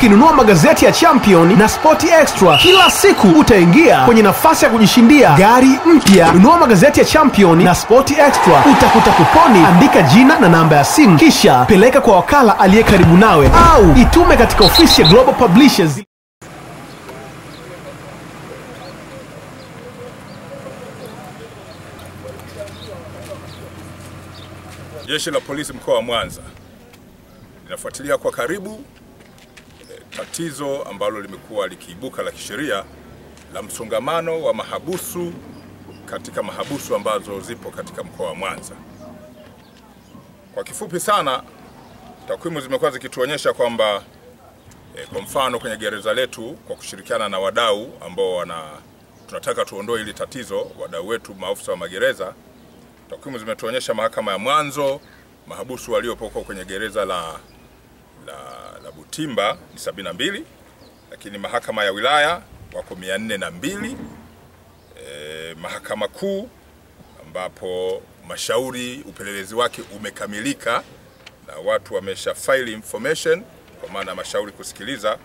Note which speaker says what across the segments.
Speaker 1: Ukinunua magazeti ya Champion na Sport Extra kila siku utaingia kwenye nafasi ya kujishindia gari mpya. Nunua magazeti ya Champion na Sport Extra, utakuta kuponi, andika jina na namba ya simu, kisha peleka kwa wakala aliye karibu nawe au itume katika ofisi ya Global Publishers.
Speaker 2: Jeshi la Polisi mkoa wa Mwanza linafuatilia kwa karibu tatizo ambalo limekuwa likiibuka la kisheria la msongamano wa mahabusu katika mahabusu ambazo zipo katika mkoa wa Mwanza. Kwa kifupi sana, takwimu zimekuwa zikituonyesha kwamba e, kwa mfano kwenye gereza letu kwa kushirikiana na wadau ambao wana tunataka tuondoe hili tatizo, wadau wetu maafisa wa magereza Takwimu zimetuonyesha mahakama ya mwanzo mahabusu waliopokwa kwenye gereza la, la, la Butimba ni sabini na mbili, lakini mahakama ya wilaya wako mia nne na mbili. E, mahakama kuu ambapo mashauri upelelezi wake umekamilika na watu wamesha file information kwa maana mashauri kusikiliza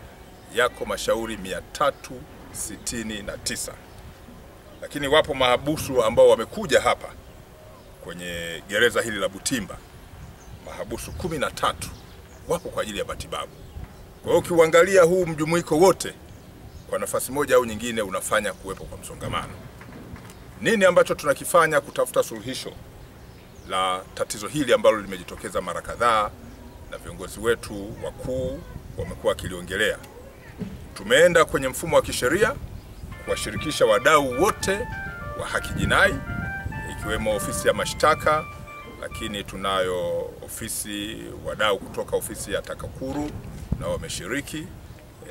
Speaker 2: yako mashauri 369, lakini wapo mahabusu ambao wamekuja hapa kwenye gereza hili la Butimba mahabusu kumi na tatu wapo kwa ajili ya matibabu. Kwa hiyo ukiuangalia huu mjumuiko wote kwa nafasi moja au nyingine unafanya kuwepo kwa msongamano. Nini ambacho tunakifanya kutafuta suluhisho la tatizo hili ambalo limejitokeza mara kadhaa na viongozi wetu wakuu wamekuwa wakiliongelea? Tumeenda kwenye mfumo wa kisheria kuwashirikisha wadau wote wa haki jinai ikiwemo ofisi ya mashtaka, lakini tunayo ofisi wadau kutoka ofisi ya TAKUKURU na wameshiriki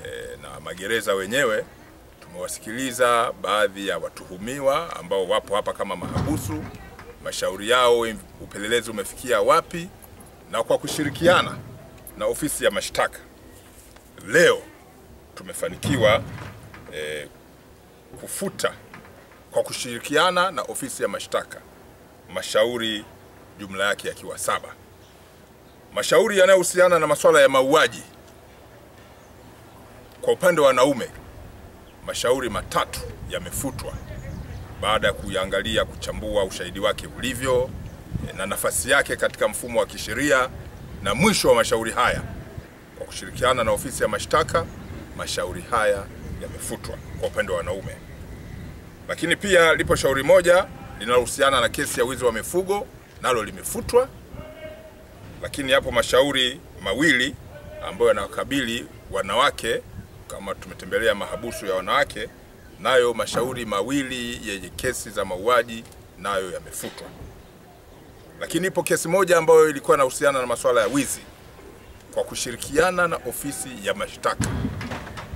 Speaker 2: e, na magereza wenyewe. Tumewasikiliza baadhi ya watuhumiwa ambao wapo hapa kama mahabusu, mashauri yao upelelezi umefikia wapi, na kwa kushirikiana na ofisi ya mashtaka leo tumefanikiwa e, kufuta kwa kushirikiana na ofisi ya mashtaka mashauri jumla yake yakiwa saba. Mashauri yanayohusiana na masuala ya mauaji. Kwa upande wa wanaume, mashauri matatu yamefutwa baada ya kuangalia, kuchambua ushahidi wake ulivyo na nafasi yake katika mfumo wa kisheria, na mwisho wa mashauri haya. Kwa kushirikiana na ofisi ya mashtaka, mashauri haya yamefutwa kwa upande wa wanaume. Lakini pia lipo shauri moja linalohusiana na kesi ya wizi wa mifugo nalo limefutwa, lakini yapo mashauri mawili ambayo yanawakabili wanawake, kama tumetembelea mahabusu ya wanawake, nayo mashauri mawili yenye kesi za mauaji nayo yamefutwa. Lakini ipo kesi moja ambayo ilikuwa inahusiana na masuala ya wizi, kwa kushirikiana na ofisi ya mashtaka,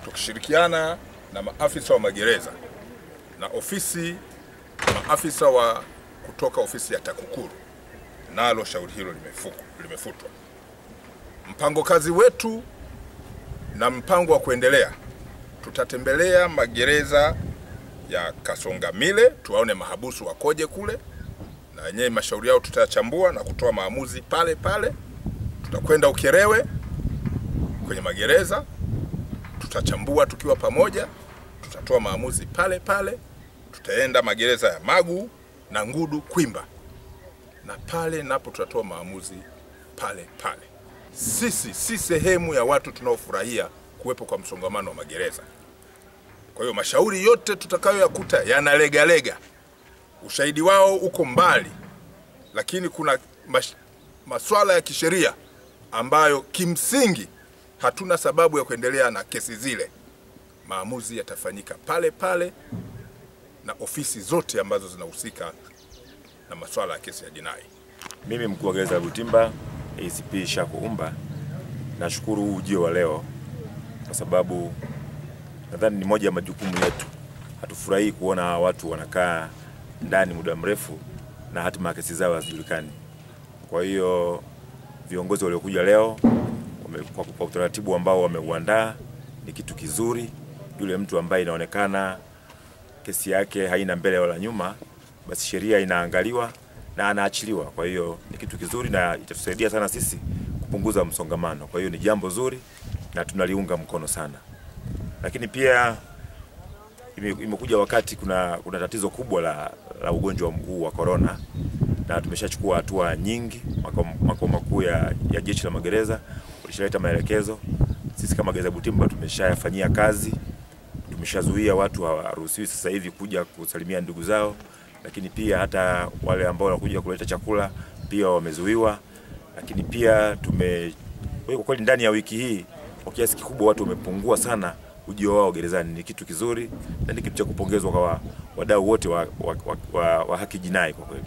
Speaker 2: tukishirikiana na maafisa wa magereza na ofisi maafisa wa kutoka ofisi ya TAKUKURU, nalo shauri hilo limefutwa. Mpango kazi wetu na mpango wa kuendelea, tutatembelea magereza ya Kasongamile tuwaone mahabusu wakoje kule, na wenyewe mashauri yao tutayachambua na kutoa maamuzi pale pale. Tutakwenda Ukerewe kwenye magereza, tutachambua tukiwa pamoja, tutatoa maamuzi pale pale tutaenda magereza ya Magu na Ngudu Kwimba, na pale napo tutatoa maamuzi pale pale. Sisi si sehemu ya watu tunaofurahia kuwepo kwa msongamano wa magereza. Kwa hiyo mashauri yote tutakayoyakuta yanalegalega, ushahidi wao uko mbali, lakini kuna mash, maswala ya kisheria ambayo kimsingi hatuna sababu ya kuendelea na kesi zile. Maamuzi yatafanyika pale pale na ofisi zote ambazo zinahusika na masuala ya kesi ya jinai.
Speaker 3: Mimi mkuu wa gereza Butimba ACP Shako Umba, nashukuru huu ujio wa leo kwa sababu nadhani ni moja ya majukumu yetu. Hatufurahii kuona hawa watu wanakaa ndani muda mrefu na hatima ya kesi zao hazijulikani. Kwa hiyo viongozi waliokuja leo wame, kwa, kwa utaratibu ambao wameuandaa ni kitu kizuri. Yule mtu ambaye inaonekana kesi yake haina mbele wala nyuma, basi sheria inaangaliwa na anaachiliwa. Kwa hiyo ni kitu kizuri na itatusaidia sana sisi kupunguza msongamano. Kwa hiyo ni jambo zuri na tunaliunga mkono sana, lakini pia imekuja wakati kuna, kuna tatizo kubwa la, la ugonjwa huu wa corona na tumeshachukua hatua nyingi. Makao makuu ya, ya jeshi la magereza ulishaleta maelekezo. Sisi kama gereza Butimba tumeshayafanyia kazi, tumeshazuia watu hawaruhusiwi sasa hivi kuja kusalimia ndugu zao, lakini pia hata wale ambao wanakuja kuleta chakula pia wamezuiwa, lakini pia tume kwa kweli ndani ya wiki hii kwa kiasi kikubwa watu wamepungua sana ujio wao gerezani. Ni kitu kizuri na ni kitu cha kupongezwa kwa wadau wote wa, wa, wa, wa, wa haki jinai. Kwa kweli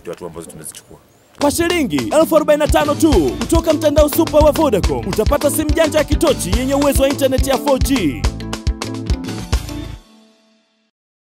Speaker 3: ndio hatua ambazo tumezichukua.
Speaker 4: Kwa shilingi elfu tu kutoka mtandao super wa Vodacom utapata simu janja ya kitochi yenye uwezo wa intaneti ya 4G